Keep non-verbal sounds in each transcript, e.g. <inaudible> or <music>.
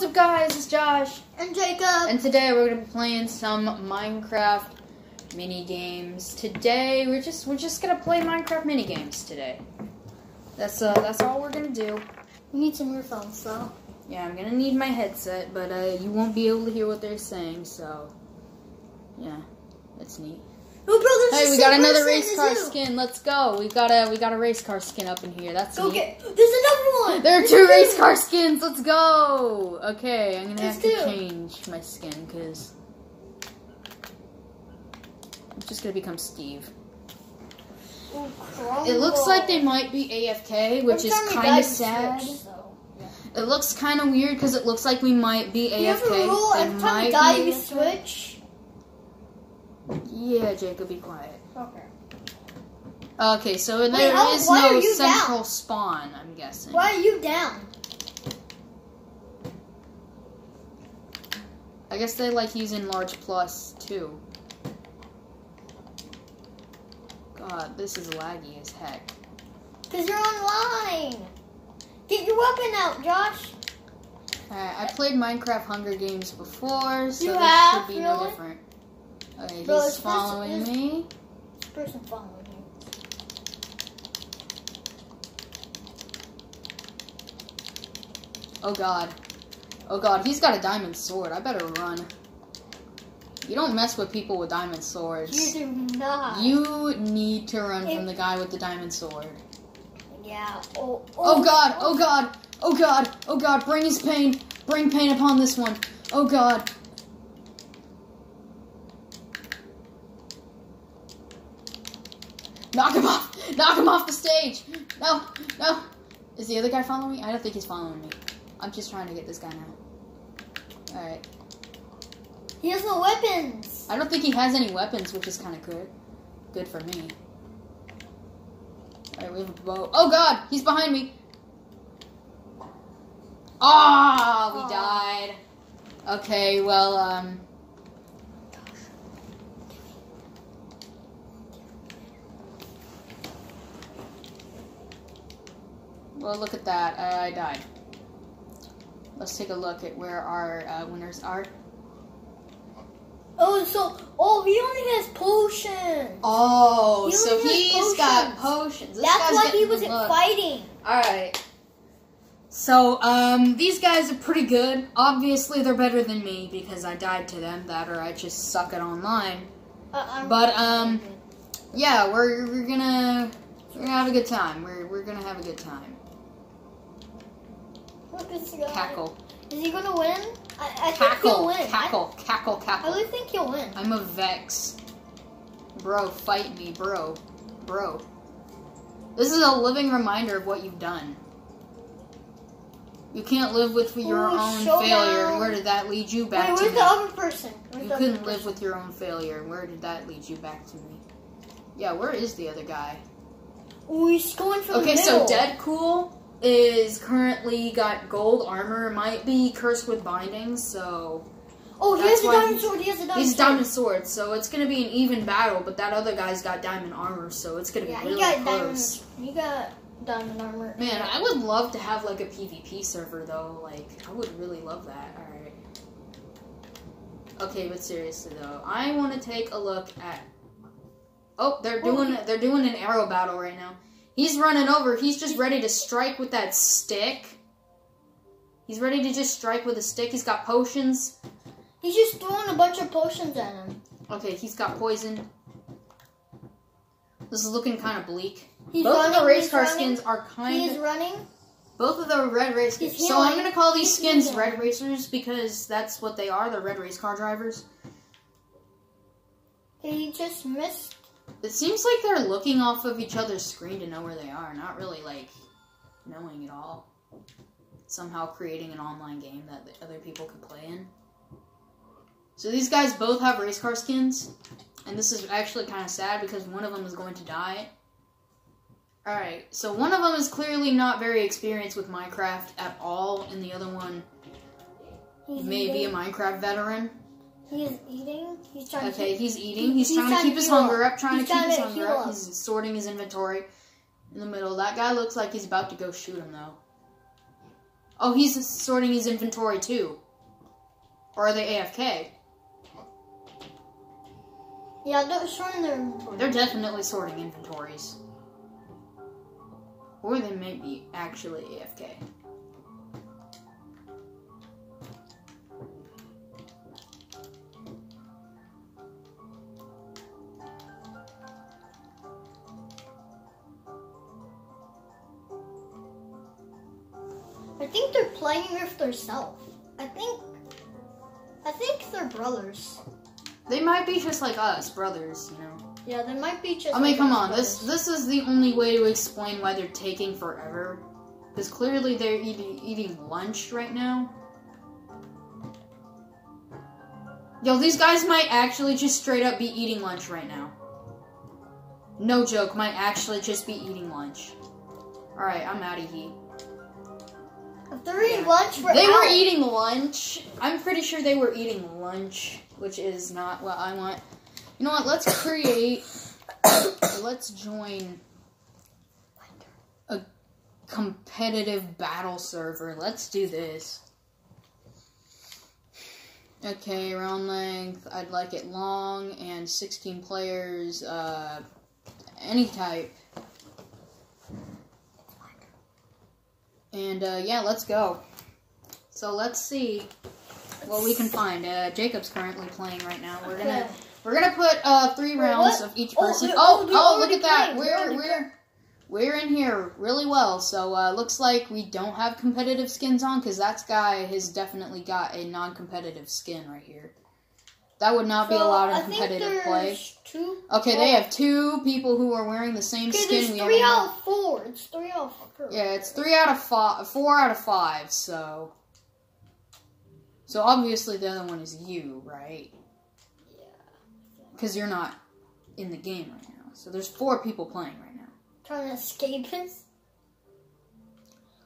what's up guys? It's Josh. And Jacob. And today we're gonna be playing some Minecraft mini games. Today we're just we're just gonna play Minecraft mini games today. That's uh that's all we're gonna do. we need some earphones though. Yeah, I'm gonna need my headset, but uh you won't be able to hear what they're saying, so yeah. That's neat. Hey, we got another race car you. skin. Let's go. We got a we got a race car skin up in here. That's Go get. There's another one. There are two race car skins. Let's go. Okay, I'm gonna have to change my skin because I'm just gonna become Steve. Oh, It looks like they might be AFK, which is kind of sad. It looks kind of weird because it looks like we might be You have a AFK. rule. Every time might die, we switch. Yeah, Jacob, be quiet. Okay. Okay, so there how- is no central down? spawn. I'm guessing. Why are you down? I guess they like using large plus too. God, this is laggy as heck. Cause you're online. Get your weapon out, Josh. Alright, I played Minecraft Hunger Games before, so You this have? should be no different. Okay, Bro, he's this person following me. This person following me. Oh god. Oh god, he's got a diamond sword. I better run. You don't mess with people with diamond swords. You do not. You need to run If- from the guy with the diamond sword. Yeah. Oh. Oh, oh god, oh. oh god, oh god, oh god, bring his pain. Bring pain upon this one. Oh god. Knock him off! Knock him off the stage! No, no. Is the other guy following me? I don't think he's following me. I'm just trying to get this guy out. Alright. He has no weapons. I don't think he has any weapons, which is kind of good. Good for me. Alright, we have a bow. Oh god! He's behind me! Ah, we Aw. died. Okay, well, um. Well, look at that. I, I died. Let's take a look at where our uh, winners are. Oh, so oh, he only has potions. Oh, He so he's got potions. potions. This That's why he wasn't look. fighting. Alright. So, um, these guys are pretty good. Obviously, they're better than me because I died to them, that or I just suck at online. Uh, But, um, Yeah, we're, we're gonna we're gonna have a good time. We're we're gonna have a good time. Look, this guy. Cackle, Is he gonna win? I, I think he'll cackle, win. cackle, cackle, I, I cackle. really think he'll win. I'm a Vex. Bro, fight me, bro, bro. This is a living reminder of what you've done. You can't live with your Ooh, own showdown. failure. Where did that lead you back Wait, to where's me? the other person? Where's You couldn't live person? with your own failure. Where did that lead you back to me? Yeah, where is the other guy? Ooh, he's going for Okay, the so middle. Is currently got gold armor. Might be cursed with bindings, so Oh, he has a diamond sword. He has a diamond he's diamond sword. So it's gonna be an even battle. But that other guy's got diamond armor, so it's gonna be Yeah, really he got close. diamond. He got diamond armor. Man, I would love to have like a PvP server though. Like, I would really love that. All right. Okay, but seriously though, I want to take a look at. Oh, they're Oh, doing he- they're doing an arrow battle right now. He's running over. He's just ready to strike with that stick. He's ready to just strike with a stick. He's got potions. He's just throwing a bunch of potions at him. Okay, he's got poison. This is looking kind of bleak. He's Both running. of the race car running, skins are kind He's of running. Both of the red race He's So I'm gonna call these skins red racers because that's what they are. They're red race car drivers. He just missed. It seems like they're looking off of each other's screen to know where they are, not really like knowing it all. Somehow creating an online game that the other people could play in. So these guys both have race car skins, and this is actually kind of sad because one of them is going to die. Alright, so one of them is clearly not very experienced with Minecraft at all, and the other one may be a. Minecraft veteran. He's eating. He's trying Okay, to. he's eating. He's, He's trying to keep his hunger up. up. Trying He's to keep his hunger up. up. He's sorting his inventory in the middle. That guy looks like he's about to go shoot him though. Oh, he's sorting his inventory too. Or are they AFK? Yeah, they're showing their inventory. They're definitely sorting inventories. Or they may be actually AFK. Playing with themselves. I think. I think they're brothers. They might be just like us, brothers, you know. Yeah, they might be just. I mean, like come on. This this is the only way to explain why they're taking forever. Because clearly they're eating eating lunch right now. Yo, these guys might actually just straight up be eating lunch right now. No joke, might actually just be eating lunch. Alright, I'm out of here. Eating lunch, They were eating lunch. I'm pretty sure they were eating lunch, which is not what I want. You know what? Let's create. <coughs> let's join a competitive battle server. Let's do this. Okay, round length. I'd like it long and 16 players. Uh, any type. And uh, yeah, let's go. So let's see what we can find. Uh, Jacob's currently playing right now. We're gonna we're gonna put uh, three rounds of each Oh, person. Oh, oh, oh, they're look at that. We're we're we're in here really well. So uh, looks like we don't have competitive skins on because that guy has definitely got a non-competitive skin right here. That would not be So, allowed I in competitive play. Two. Okay, they have two people who are wearing the same Okay, skin. there's we three out of four. It's three out of four. Yeah, it's three out of five, four out of five. So, so obviously the other one is you, right? Yeah. Because you're not in the game right now. So there's four people playing right now. Trying to escape us.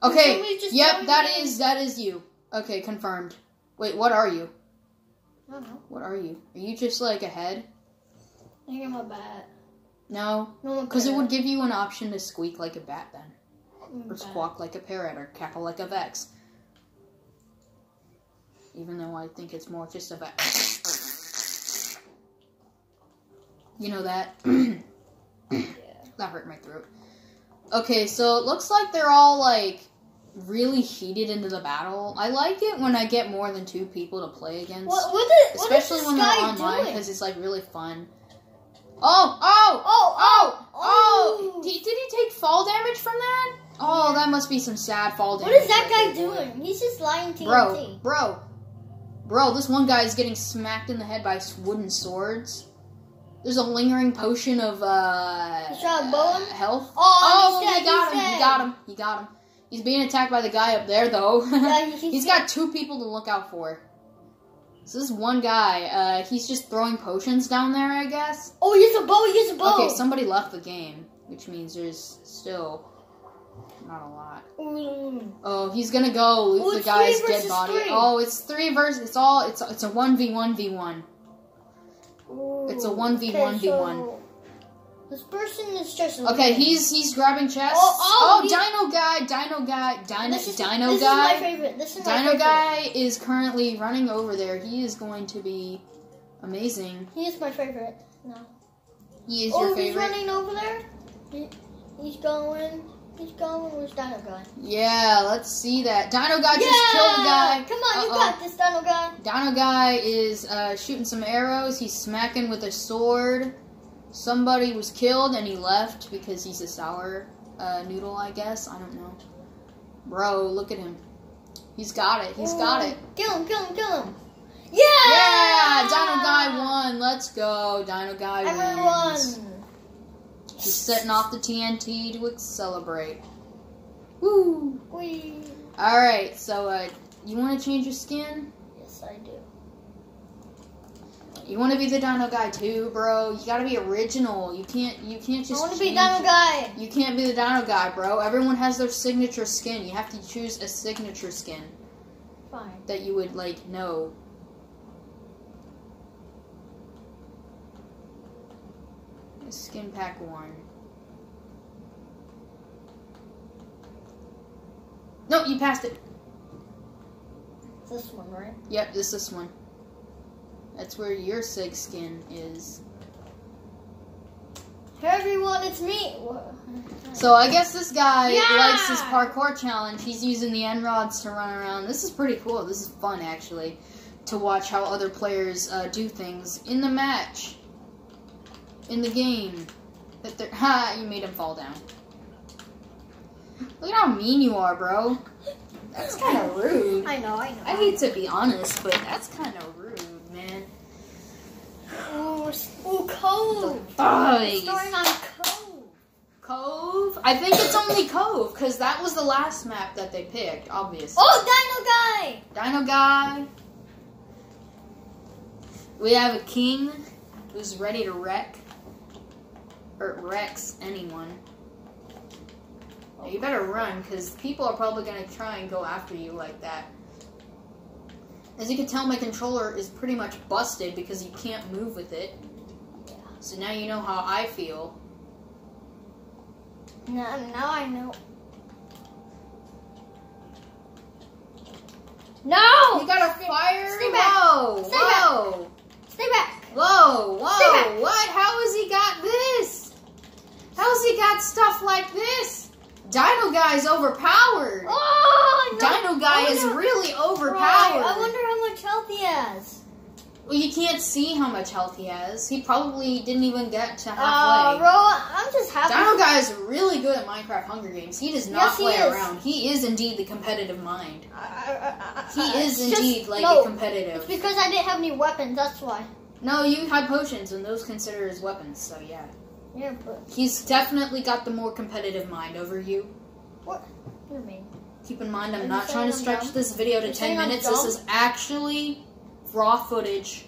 Okay. Yep, that is that is you. Okay, confirmed. Wait, what are you? I don't know. What are you? Are you just like a head? I think I'm a bat. No, No one because it would give you an option to squeak like a bat then, I'm or bat. squawk like a parrot, or cackle like a vex. Even though I think it's more just about. <coughs> You know that? <coughs> Yeah. that hurt my throat. Okay, so it looks like they're all like really heated into the battle. I like it when I get more than two people to play against. What? What is? What is Especially this when they're online because it's like really fun. Oh, oh, Oh, oh, oh, oh! Did, did he take fall damage from that? Oh, that must be some sad fall damage. is that guy doing? He's just lying TNT. Bro, bro, bro! This one guy is getting smacked in the head by wooden swords. There's a lingering potion of uh, You trying to bow him? health. Oh, Oh, he got him! He got him! He got him! He's being attacked by the guy up there, though. <laughs> Yeah, he's he's got two people to look out for. So this one guy, uh, he's just throwing potions down there, I guess. Oh, he has a bow. Has a bow. Okay, somebody left the game, which means there's still not a lot. Mm. Oh, he's gonna go loot Oh, the guy's dead body. three. Oh, it's three versus. It's all. It's it's a one v one v one. It's a 1v1v1. Okay, so This person is just. Okay, he's he's grabbing chests. Oh, oh, he- Dino guy, Dino guy, Dino This is, Dino this guy. is my favorite. This is my Dino favorite. guy is currently running over there. He is going to be amazing. He is my favorite. No. He is oh, your he's running over there. He, he's going. He's going. Where's Dino guy? Yeah, let's see that. Dino guy just killed a guy. Come on, you Uh-oh. got this, Dino guy. Dino guy is uh, shooting some arrows. He's smacking with a sword. Somebody was killed and he left because he's a sour uh, noodle, I guess. I don't know. Bro, look at him. He's got it. He's got it. Kill him! Kill him! Kill him! Yeah! Yeah, Dino guy won. Let's go. Dino guy wins. He's setting off the TNT to celebrate. Woo! We. All right. So, uh, you want to change your skin? Yes, I do. You want to be the Dino guy too, bro? You gotta be original. You can't. You can't I just. want to be Dino guy. You can't be the Dino guy, bro. Everyone has their signature skin. You have to choose a signature skin Fine. that you would like know. Skin pack one. No, you passed it. This one, right? Yep, it's this one. That's where your sig skin is. Hey everyone, it's me. So I guess this guy Yeah! likes this parkour challenge. He's using the end rods to run around. This is pretty cool. This is fun actually to watch how other players uh, do things in the match, in the game. That they're <laughs> ha! You made him fall down. Look at how mean you are, bro. That's kind of rude. I know, I know. I hate to be honest, but that's kind of rude. Ooh, Cove. Bugs. Starting on Cove. Cove? I think it's only Cove, because that was the last map that they picked, obviously. Oh, Dino Guy. Dino Guy. We have a king who's ready to wreck. Or wrecks anyone. You better run, because people are probably going to try and go after you like that. As you can tell, my controller is pretty much busted because you can't move with it. So now you know how I feel. Now, now I know. No! You got a fire? Stay back. Whoa! Stay whoa! Stay back. Whoa! Stay back. What? How has he got this? How's he got stuff like this? Dino Guy is overpowered. Oh, no. Dino Guy is really overpowered. Right, I wonder how much health he has. Well, you can't see how much health he has. He probably didn't even get to Uh, halfway. bro, I'm just happy. Dino Guy is really good at Minecraft Hunger Games. He does not Yes, play around. He is indeed the competitive mind. I- I- I- He is it's just- indeed like no, a competitive. It's because I didn't have any weapons. That's why. No, you had potions, and those consider as weapons. So yeah. Yeah, but He's definitely got the more competitive mind over you. what? You're mean. Keep in mind, I'm you not trying to stretch dumb? this video to You're 10 minutes. This is actually raw footage.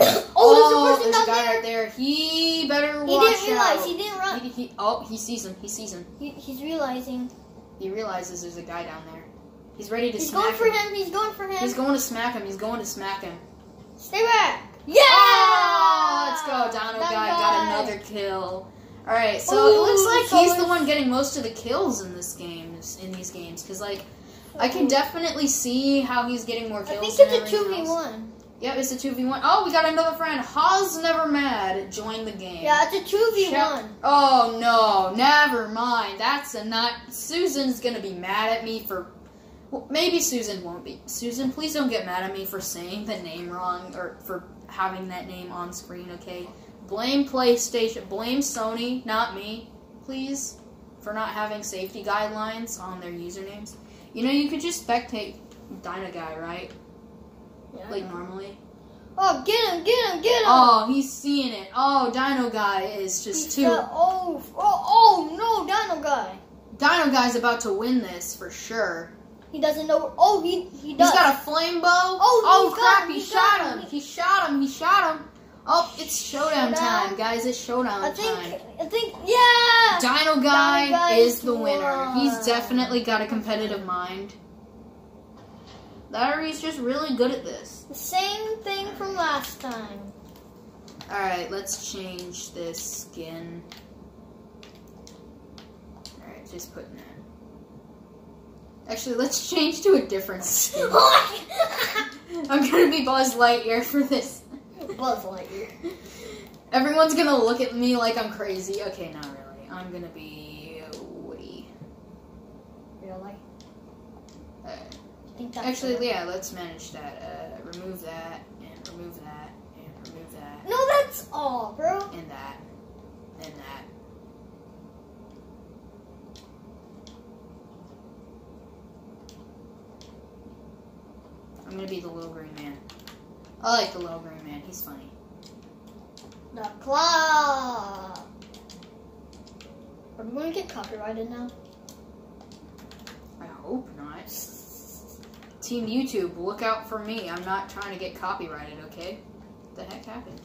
<coughs> Oh, there's a oh, there's down a guy there. right there. He better He watch didn't realize. out. He didn't run. He- he- oh, he sees him. He sees him. He, he's realizing. He realizes there's a guy down there. He's ready to He's smack going for him. He's going for him. He's going to smack him. He's going to smack him. Stay back. Yeah. Oh, let's go. That guy, got another kill. All right, so Ooh, it looks like he's the one getting most of the kills in this games. In these games, because like I can definitely see how he's getting more kills. I think it's a two v one. Yep, it's a two v one. Oh, we got another friend. Haas never mad. Join the game. Yeah, it's a two v one. Oh no, never mind. That's a not. Susan's gonna be mad at me for. Well, maybe Susan won't be. Susan, please don't get mad at me for saying the name wrong or for having that name on screen. Okay, blame PlayStation, blame Sony, not me, please, for not having safety guidelines on their usernames. You know, you could just spectate Dino Guy, right? Yeah. Like normally. Oh, get him! Get him! Get him! Oh, he's seeing it. Oh, Dino Guy is just He's too. got- oh, oh, oh no, Dino guy. Dino Guy's about to win this for sure. He doesn't know. Oh, he he does. He's got a flame bow. Oh, oh got crap! him, He shot him. him. He shot him. He shot him. Oh, it's showdown, Showdown? time, guys! It's showdown I think. time. I think. Yeah. Dino Guy, Dino Guy is the winner. He's definitely got a competitive mind. Larry's just really good at this. The same thing from last time. All right, let's change this skin. All right, just putting that. Actually, let's change to a different skin. <laughs> I'm gonna be Buzz Lightyear for this. Buzz Lightyear. Everyone's gonna look at me like I'm crazy. Okay, not really. I'm gonna be Woody. Really? Uh, I think that's actually, yeah, let's manage that. Uh, remove that, and remove that, and remove that, No, that's all, bro. and that, and that. I'm gonna be the little green man. I like the little green man. He's funny. The claw. Are we to get copyrighted now? I hope not. Team YouTube, look out for me. I'm not trying to get copyrighted, okay? What the heck happened?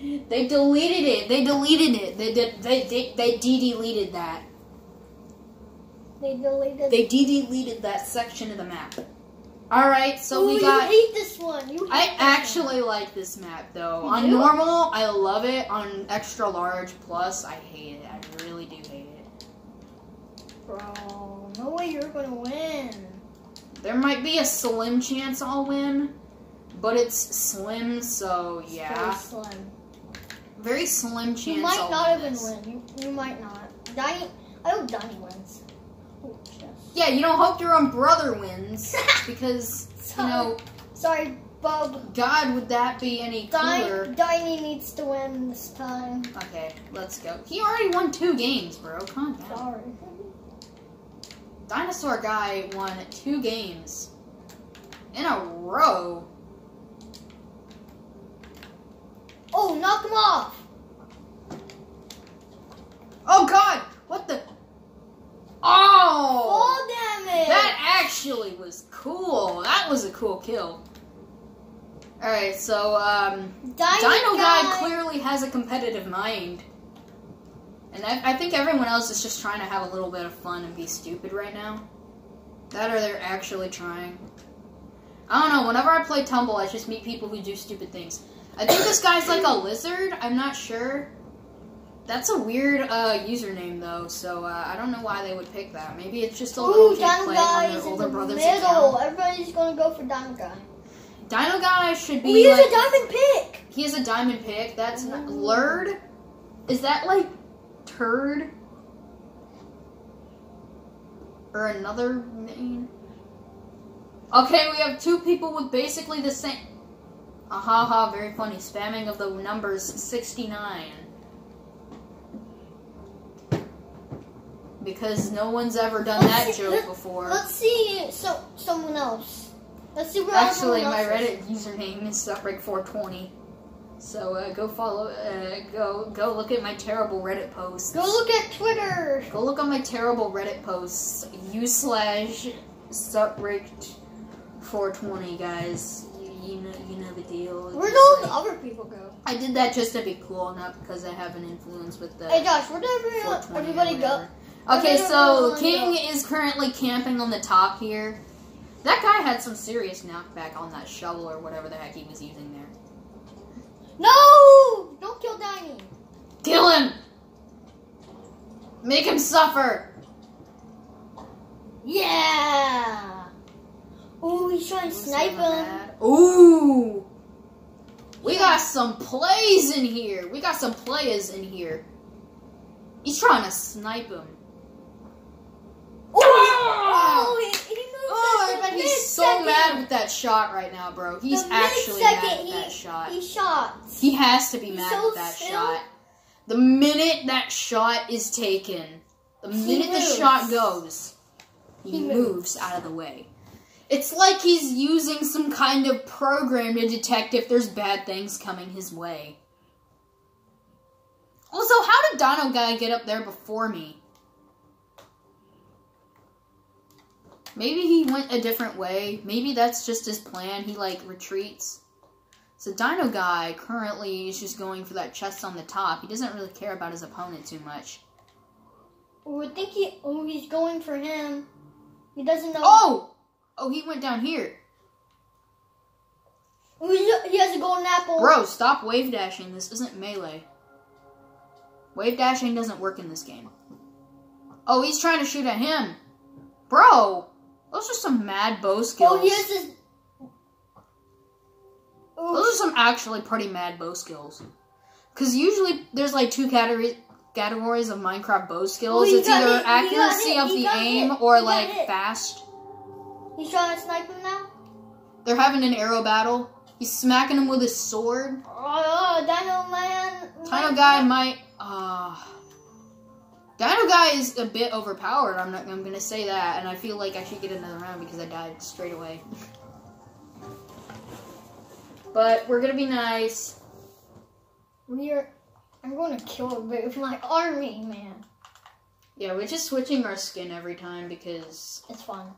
They deleted it. They deleted it. They did. They they, they de-deleted that. They deleted. They de-deleted that section of the map. All right, so Ooh, we got. You hate this one. You. Hate I actually like this map though. You On do? normal, I love it. On extra large plus, I hate it. I really do hate it. Bro, no way you're gonna win. There might be a slim chance I'll win, but it's slim, so yeah. Very yeah. slim. Very slim chance You might I'll not win even this. win. You, you might not. Donnie, I hope Donnie wins. Yeah, you don't hope your own brother wins, <laughs> because, you know, Sorry, Bob. God, would that be any cooler? Di- Donnie needs to win this time. Okay, let's go. He already won two games, bro. Calm down. Sorry. Dinosaur Guy won two games in a row. Oh, knock him off. Oh God! What the? Oh! Fall damage. That actually was cool. That was a cool kill. All right, so um, Dino, Dino Guy clearly has a competitive mind, and I, I think everyone else is just trying to have a little bit of fun and be stupid right now. That or they're actually trying. I don't know. Whenever I play Tumble, I just meet people who do stupid things. I think this guy's like a lizard. I'm not sure. That's a weird uh, username though, so uh, I don't know why they would pick that. Maybe it's just a little Ooh, kid Dino playing on their is older the brother's middle. account. Everybody's gonna go for Dino Guy. Dino Guy should be he has like a diamond pick. he has a diamond pick. That's not, Lurd. Is that like turd or another name? Okay, we have two people with basically the same. Aha, ha, very funny. Spamming of the numbers 69. Because no one's ever done Let's that see- joke let- before. Let's see so someone else. Let's see where Actually, my else is. Reddit username is Supbreak420. So uh, go follow, uh, go go look at my terrible Reddit posts. Go look at Twitter. Go look on my terrible Reddit posts. U slash Supbreak420, guys. You, you know you know the deal. Where do all the other people go? I did that just to be cool, not because I have an influence with the. Hey Josh, where did 420 everybody go? Okay, so King is currently camping on the top here. That guy had some serious knockback on that shovel or whatever the heck he was using there. No! Don't kill Diney. Kill him! Make him suffer! Yeah. Ooh, he's trying to snipe him. Ooh! We got some plays in here. We got some players in here. He's trying to snipe him. Ooh, Ah! oh, he, he moved Oh, at I bet the he's so mad with that shot right now, bro. He's actually mad with that shot. He shot. He has to be He's mad so with that still. shot. The minute that shot is taken, the He minute the shot goes, he, He moves. moves. out of the way. It's like he's using some kind of program to detect if there's bad things coming his way. Also, how did Dino Guy get up there before me? Maybe he went a different way. Maybe that's just his plan. He like retreats. So Dino Guy currently is just going for that chest on the top. He doesn't really care about his opponent too much. I think he. Oh, he's going for him. He doesn't know. Oh! Oh, he went down here. He- he has a golden apple. Bro, stop wave dashing. This isn't melee. Wave dashing doesn't work in this game. Oh, he's trying to shoot at him. Bro, those are some mad bow skills. Oh, has his. Ooh, Those are some actually pretty mad bow skills. Because usually there's like two categories categories of Minecraft bow skills. Oh, he either accuracy of the aim or like fast. he's trying to snipe him now. They're having an arrow battle. He's smacking him with his sword. Oh, Dino Man. Dino Guy might. Uh, Dino Guy is a bit overpowered. I'm not. I'm gonna say that, and I feel like I should get another round because I died straight away. But we're gonna be nice. We're. I'm going to kill a bit with my army, man. Yeah, we're just switching our skin every time because It's fun.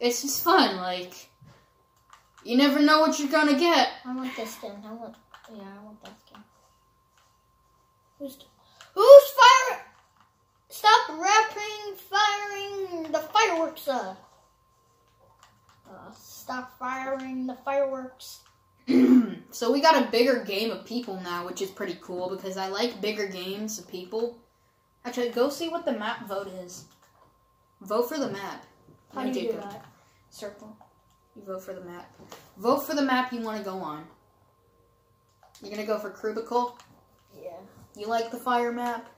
it's just fun. Like, you never know what you're gonna get. I want this skin. I want. Yeah, I want that skin. Who's. Who's firing? Stop rapping, firing the fireworks. Uh. Uh, stop firing the fireworks. <clears throat> so we got a bigger game of people now, which is pretty cool because I like bigger games of people. Actually, go see what the map vote is. Vote for the map. How No, do you do that? Circle. You vote for the map. Vote for the map you want to go on. You're gonna go for Crucible. Yeah. You like the fire map?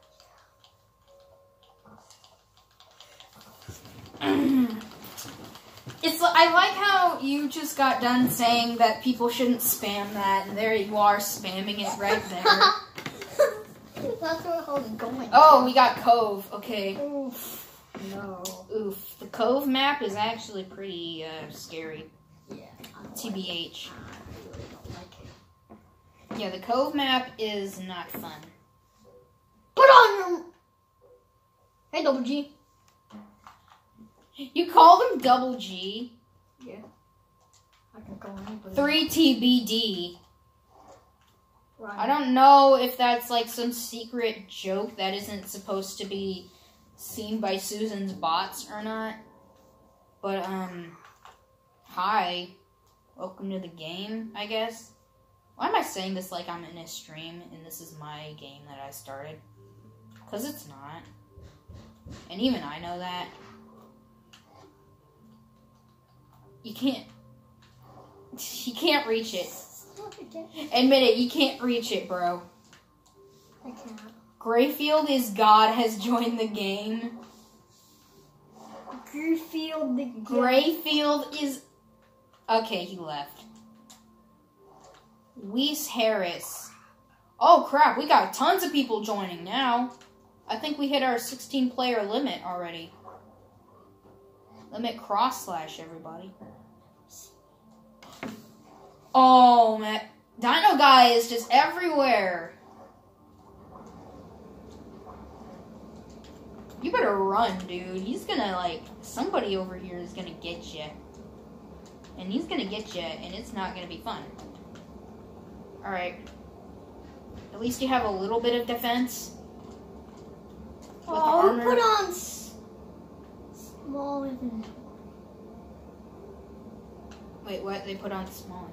<clears throat> it's I like how you just got done saying that people shouldn't spam that, and there you are spamming it right there. That's where I was going. oh, we got Cove. Okay. Oof. No. Oof. The Cove map is actually pretty uh, scary. Yeah. TBH. Like it. I really don't like it. Yeah, the Cove map is not fun. Put on your. Hey, Double G. You call them Double G. Yeah. I can on. but- 3 TBD. Right. I don't know if that's like some secret joke that isn't supposed to be seen by Susan's bots or not. But, um, hi. Welcome to the game, I guess. Why am I saying this like I'm in a stream and this is my game that I started? Because it's not. And even I know that. You can't. You can't reach it. Admit it, you can't reach it, bro. I can't. Grayfield is God has joined the game. Greenfield the Grayfield is. Okay, he left. Weiss Harris. Oh crap, we got tons of people joining now. I think we hit our 16 player limit already. Limit cross slash, everybody. Oh man. Dino Guy is just everywhere. You better run, dude. He's gonna, like, somebody over here is gonna get you. And he's gonna get you, and it's not gonna be fun. Alright. At least you have a little bit of defense. With Oh, armor. put on s- small inventory. Wait, what? They put on small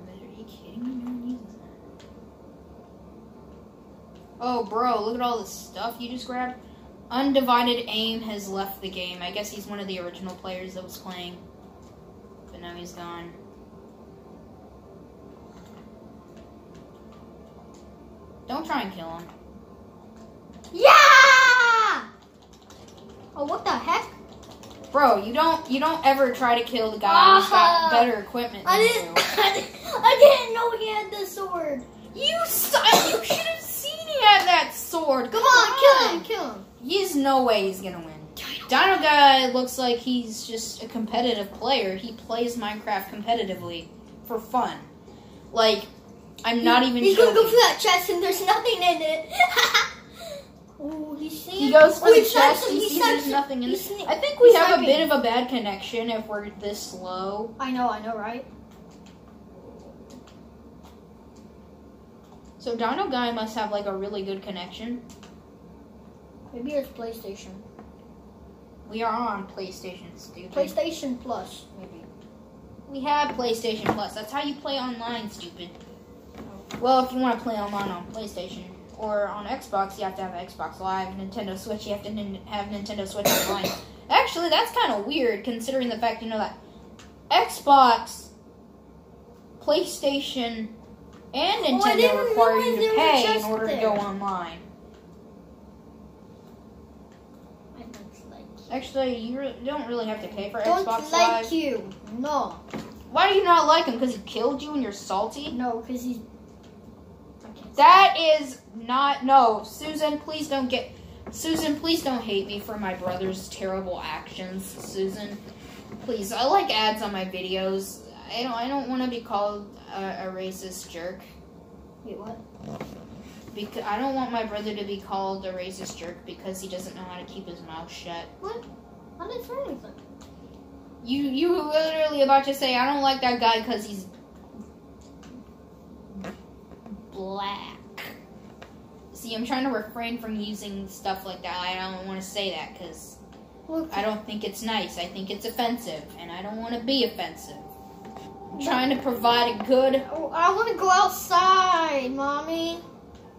Oh, bro, look at all the stuff you just grabbed. Undivided Aim has left the game. I guess he's one of the original players that was playing. But now he's gone. Don't try and kill him. Yeah! Oh, what the heck? Bro, you don't you don't ever try to kill the guy who's got Ah. better equipment than you. <laughs> I didn't, know he had the sword. You saw, you should have seen he had that sword. Come on, kill him, kill him. He's no way he's gonna win. Dino Guy looks like he's just a competitive player. He plays Minecraft competitively for fun. Like, I'm not even He's joking. gonna go for that chest and there's nothing in it. oh, he's seeing. he goes for oh, the he chest. him, He sees there's nothing in it. I think we have a bit of a bad connection if we're this slow. I know, I know, right? So Dino Guy must have like a really good connection. Maybe it's PlayStation. We are on PlayStation, stupid. PlayStation Plus, maybe. We have PlayStation Plus. That's how you play online, stupid. Well, if you want to play online on PlayStation or on Xbox, you have to have Xbox Live. Nintendo Switch, you have to nin- have Nintendo Switch Online. Actually, that's kind of weird considering the fact you know that Xbox, PlayStation, and Oh, Nintendo didn't require you to pay in order to go online. I don't like you. Actually, you re- don't really have to pay for Don't Xbox like Live. you. No. Why do you not like him? Because he killed you and you're salty? No, because he's. That is not no, Susan. Please don't get Susan. Please don't hate me for my brother's terrible actions, Susan. Please, I like ads on my videos. I don't. I don't want to be called a, a racist jerk. Wait, what? Because I don't want my brother to be called a racist jerk because he doesn't know how to keep his mouth shut. What? I didn't say anything. You you were literally about to say I don't like that guy because he's black. See, I'm trying to refrain from using stuff like that. I don't want to say that because I don't think it's nice. I think it's offensive, and I don't want to be offensive. Trying to provide a good. Oh, I want to go outside, mommy.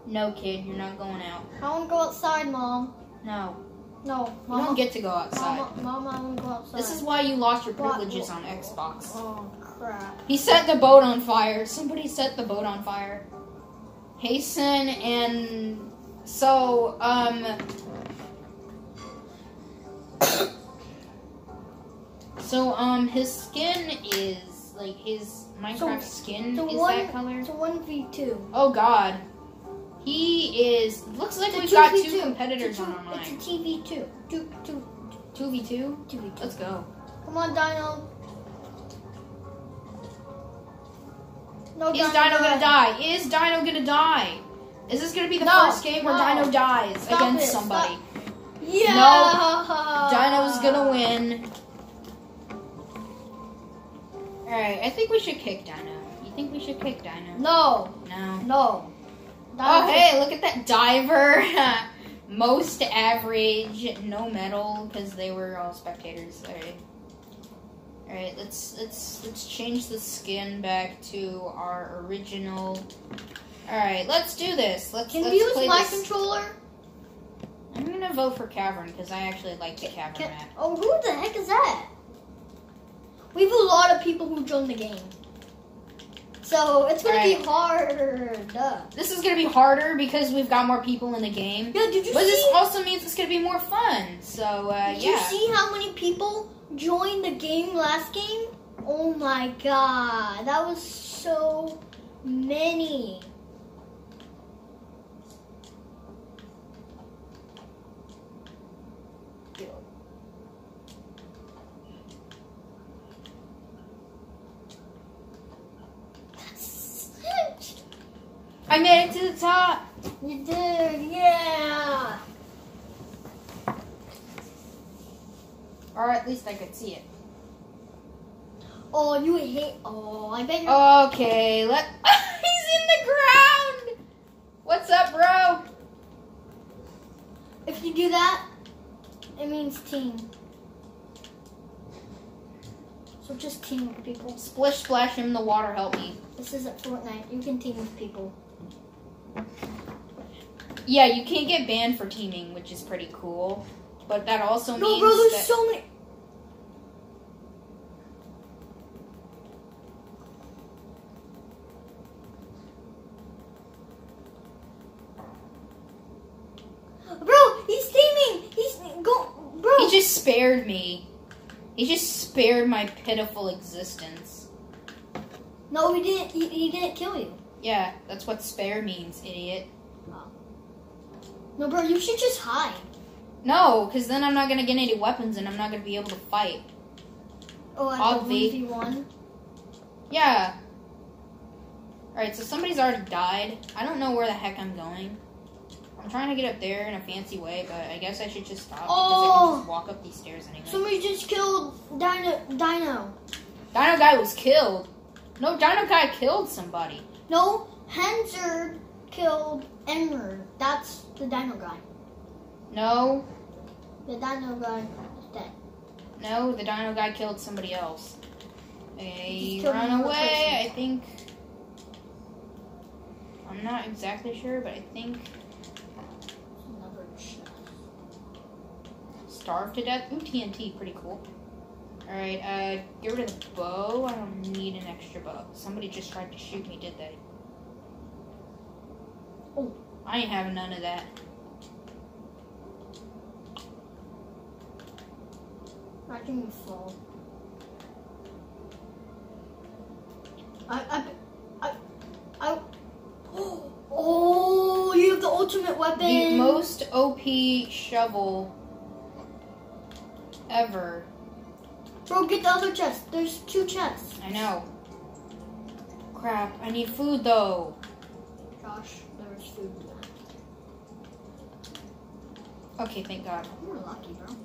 No, kid, you're not going out. I want to go outside, mom. No, No, you mama. don't get to go outside. Mom, mama, I want to go outside. This is why you lost your What? privileges on Xbox. Oh, crap. He set the boat on fire. Somebody set the boat on fire. Hasten and so um <coughs> So um his skin is like his Minecraft skin the is one- that color. It's a one v two. Oh god. He is looks like It's we've got 2v2. two competitors a on two- our It's a. TV two. Two two Two v two? two v two. Let's go. Come on, Dino. No, Is Dino gonna die? Is Dino gonna die? Is this gonna be the No, first game where no. Dino dies Stop against it, somebody? Yeah. No. Dino's gonna win. Alright, I think we should kick Dino. You think we should kick Dino? No, No. no. Oh, hey, look at that diver. <laughs> Most average, no medal, because they were all spectators. Alright. Alright, let's let's let's change the skin back to our original. Alright, let's do this. Let's Can let's we use play my this. controller? I'm gonna vote for Cavern because I actually like the Cavern map. oh, who the heck is that? We have a lot of people who joined the game. So it's gonna be Alright. hard. This is gonna be harder because we've got more people in the game. Yeah, did you But see? this also means it's gonna be more fun. So uh, did yeah. you see how many people joined the game last game? Oh my god, that was so many. I made it to the top. You did, yeah. Or at least I could see it. Oh, you hate. Oh, I bet you're. Okay, let. <laughs> He's in the ground. What's up, bro? If you do that, it means team. So just team with people. Splish splash him in the water. Help me. This isn't Fortnite. You can team with people. Yeah, you can't get banned for teaming, which is pretty cool. But that also No, means No, bro, there's that. so many. Bro, he's teaming. He's go, bro. he just spared me. He just spared my pitiful existence. no, he didn't. He, he didn't kill you. Yeah, that's what spare means, idiot. No, bro, you should just hide. No, because then I'm not gonna get any weapons and I'm not gonna be able to fight. Oh, I'll one. Yeah. Alright, so somebody's already died. I don't know where the heck I'm going. I'm trying to get up there in a fancy way, but I guess I should just stop because I Oh! can just oh! walk up these stairs anyway. Somebody just killed Dino. Dino. Dino Guy was killed. No, Dino Guy killed somebody. No, Henzard killed Emerald. That's the Dino guy. No, The Dino guy is dead. no, the Dino Guy killed somebody else. They Just killed run another away, I think. I'm not exactly sure, but I think Another chest. starved to death. Ooh, TNT, pretty cool. Alright, uh, get rid of the bow. I don't need an extra bow. Somebody just tried to shoot me, did they? Oh, I ain't having none of that. Imagine you fall. I, I, I, I. <gasps> Oh, you have the ultimate weapon. The most OP shovel ever. Bro, get the other chest. There's two chests. I know. Crap, I need food though. Josh, there's food. Okay, thank God. You're lucky, bro.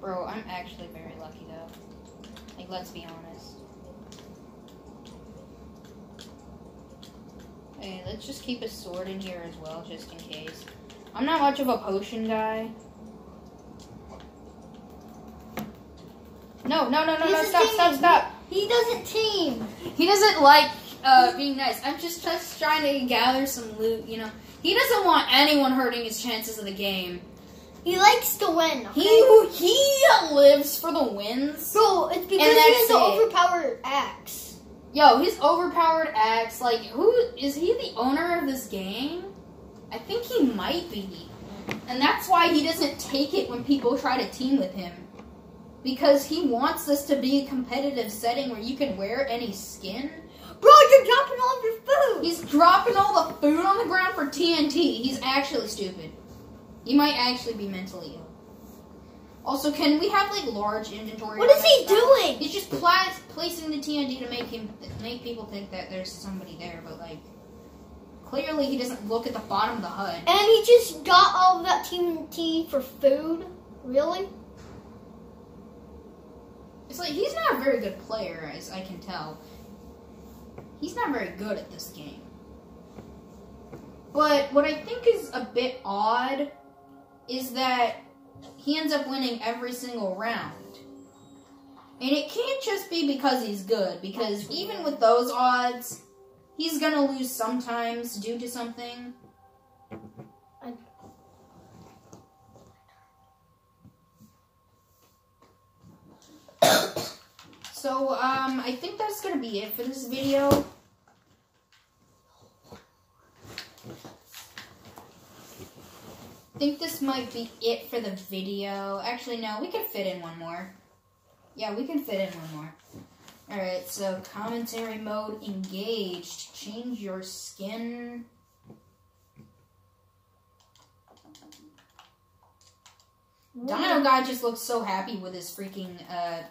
Bro, I'm actually very lucky though. Like, let's be honest. Hey, let's just keep a sword in here as well, just in case. I'm not much of a potion guy. No, no, no, no, no, stop, stop, stop. He doesn't team. He doesn't like uh, being nice. I'm just, just trying to gather some loot, you know. He doesn't want anyone hurting his chances of the game. He likes to win. Okay? He he lives for the wins. Bro, it's because he has the overpowered axe. Yo, his overpowered axe, like, who is he the owner of this game? I think he might be. And that's why he doesn't take it when people try to team with him. Because he wants this to be a competitive setting where you can wear any skin. Bro, you're dropping all of your food. He's dropping all the food on the ground for TNT. He's actually stupid. He might actually be mentally ill. Also, can we have like large inventory? What is he stuff? doing? He's just pla- placing the TNT to make him make people think that there's somebody there, but like clearly he doesn't look at the bottom of the HUD. And he just got all of that TNT for food? Really? It's like he's not a very good player, as I can tell. He's not very good at this game. But what I think is a bit odd is that he ends up winning every single round. And it can't just be because he's good, because even with those odds, he's gonna lose sometimes due to something. So, um, I think that's gonna be it for this video. I think this might be it for the video. Actually, no, we can fit in one more. Yeah, we can fit in one more. Alright, so commentary mode engaged. Change your skin. Dino guy just looks so happy with his freaking uh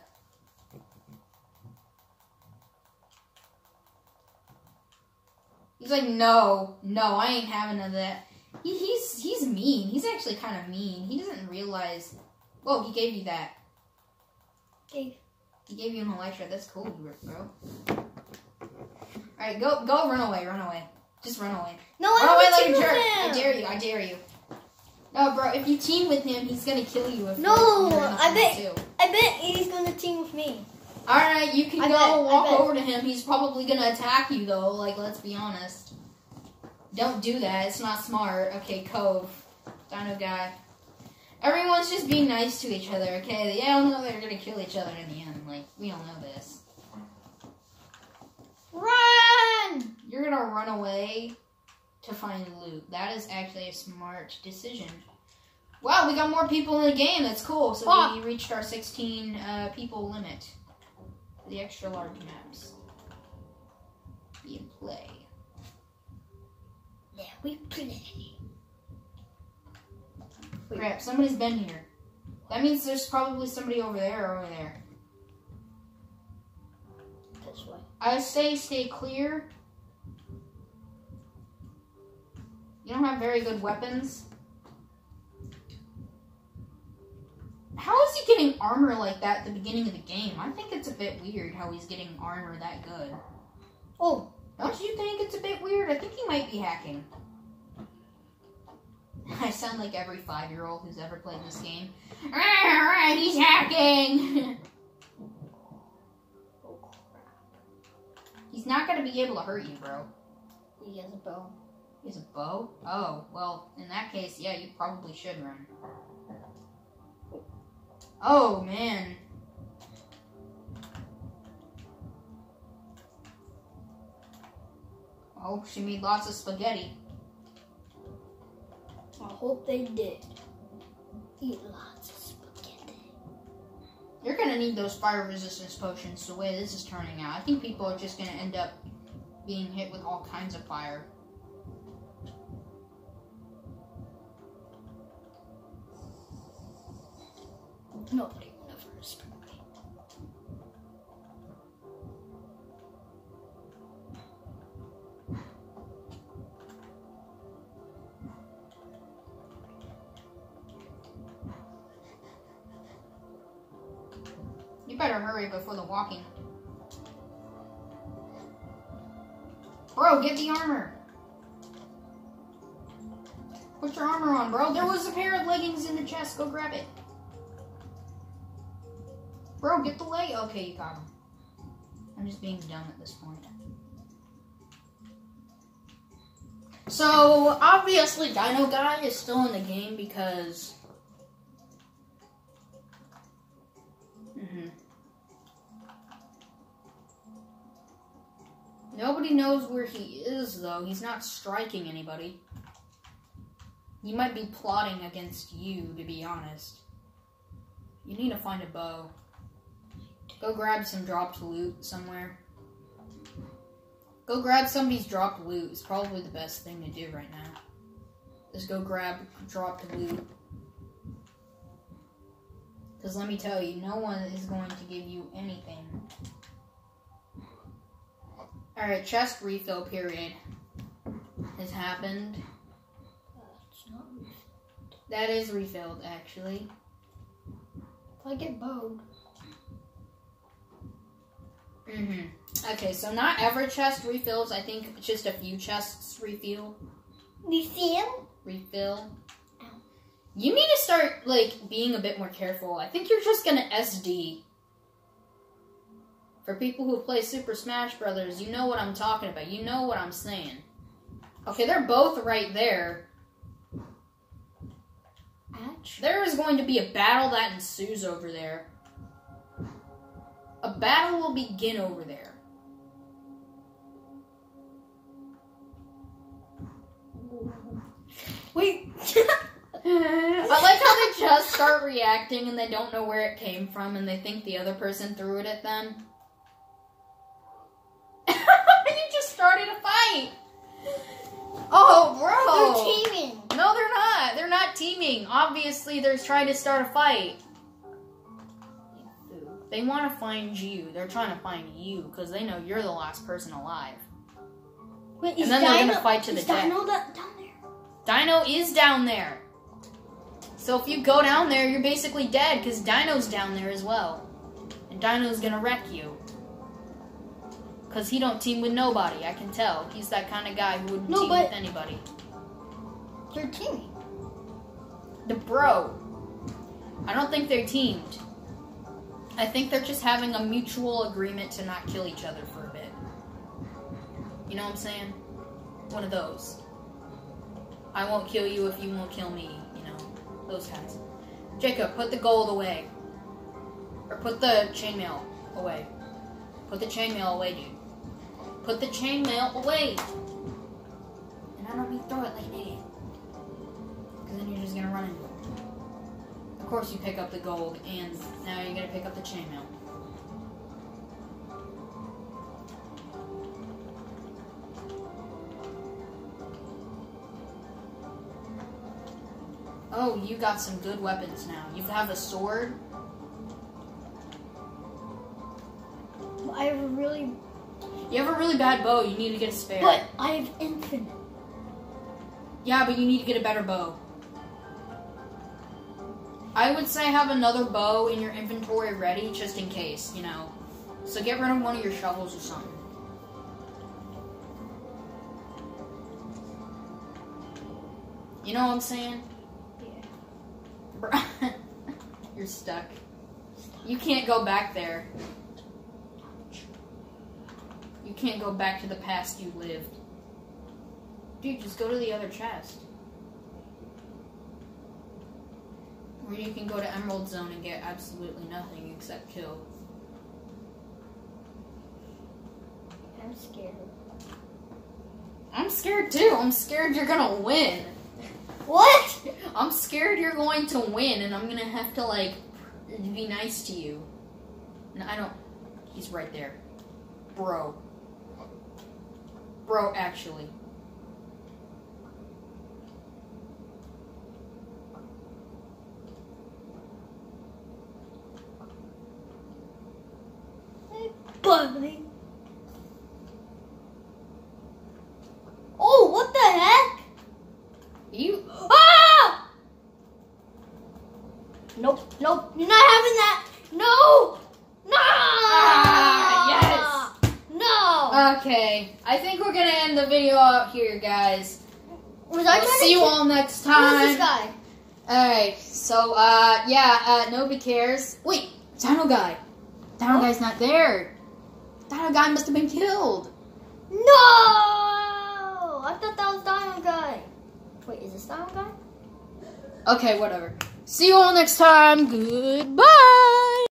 He's like, no, no, I ain't having none of that. He, he's he's mean. He's actually kind of mean. He doesn't realize. Whoa, he gave you that. Okay. He gave you an Elytra. That's cool, bro. All right, go go run away, run away. Just run away. No, Run I away like a jerk. I dare you. I dare you. No, bro. If you team with him, he's gonna kill you. If No, you're- you're in the I bet- too. I bet he's gonna team with me. All right, you can I go bet, walk over to him. He's probably gonna attack you though. Like, let's be honest. Don't do that. It's not smart. Okay, Cove, Dino guy. Everyone's just being nice to each other. Okay, they all know they're gonna kill each other in the end. Like, we all know this. Run! You're gonna run away to find loot. That is actually a smart decision. Wow, we got more people in the game. That's cool. So we reached our 16 uh, people limit the extra large maps. Be in play. Yeah, we play. Wait. Crap, somebody's been here. That means there's probably somebody over there or over there. This way. I say stay clear. You don't have very good weapons. How is he getting armor like that at the beginning of the game? I think it's a bit weird how he's getting armor that good. Oh, Don't you think it's a bit weird? I think he might be hacking. <laughs> I sound like every five year old who's ever played this game. Alright, <laughs> he's hacking! oh <laughs> crap. he's not gonna be able to hurt you, bro. He has a bow. He has a bow? Oh, well, in that case, yeah, you probably should run. Oh, man. Oh, she made lots of spaghetti. I hope they did. Eat lots of spaghetti. You're gonna need those fire resistance potions the way this is turning out. I think people are just gonna end up being hit with all kinds of fire. Nobody Okay, you got him. I'm just being dumb at this point. So, obviously, Dino Guy is still in the game because. Mm -hmm. Nobody knows where he is, though. He's not striking anybody. He might be plotting against you, to be honest. You need to find a bow. Go grab some dropped loot somewhere. Go grab somebody's dropped loot. It's probably the best thing to do right now. Just go grab dropped loot. Because let me tell you, no one is going to give you anything. Alright, chest refill period has happened. That is refilled, actually. If I get bowed. Hmm Okay, so not every chest refills. I think just a few chests refill. Refill? Refill. You need to start like being a bit more careful. I think you're just gonna SD. For people who play Super Smash Brothers, you know what I'm talking about. You know what I'm saying. Okay, they're both right there. Atch. There is going to be a battle that ensues over there. A battle will begin over there. Wait. <laughs> I like how they just start reacting and they don't know where it came from and they think the other person threw it at them. <laughs> you just started a fight. Oh, oh bro. They're teaming. No, they're not. They're not teaming. Obviously, they're trying to start a fight. They want to find you. They're trying to find you because they know you're the last person alive. Wait, And is then they're Dino, gonna fight to the death. Dino da- down there? Dino is down there. So if you go down there, you're basically dead because Dino's down there as well. And Dino's gonna wreck you. Cause he don't team with nobody, I can tell. He's that kind of guy who wouldn't No, team but- with anybody. They're teaming. The bro. I don't think they're teamed. I think they're just having a mutual agreement to not kill each other for a bit. You know what I'm saying? One of those. I won't kill you if you won't kill me, you know? Those kinds. Jacob, put the gold away. Or put the chainmail away. Put the chainmail away, dude. Put the chainmail away! And I don't mean throw it like that. Because then you're just gonna run into. Of course, you pick up the gold, and now you're gonna pick up the chainmail. Oh, you got some good weapons now. You have a sword. I have a really, You have a really bad bow. You need to get a spare. but I have infinite. Yeah, but you need to get a better bow. I would say have another bow in your inventory ready just in case, you know. So get rid of one of your shovels or something. You know what I'm saying? Yeah. Bruh. <laughs> You're stuck. You can't go back there. You can't go back to the past you lived. Dude, just go to the other chest. Or you can go to Emerald Zone and get absolutely nothing except kill. I'm scared. I'm scared too. I'm scared you're gonna win. What? I'm scared you're going to win and I'm gonna have to, like, be nice to you. And I don't. He's right there. Bro. Bro, actually. Oh, what the heck? You. Ah! Nope, nope, you're not having that. No! No! Ah, No! Okay. I think we're gonna end the video out here, guys. Was I We'll trying see you all next Who is this time. guy? Alright, so, uh, yeah, uh, nobody cares. Wait, Dino Guy. Dino Oh. Guy's not there. Dino Guy must have been killed. No! I thought that was Dino Guy. Wait, is this Dino Guy? Okay, whatever. See you all next time. Goodbye.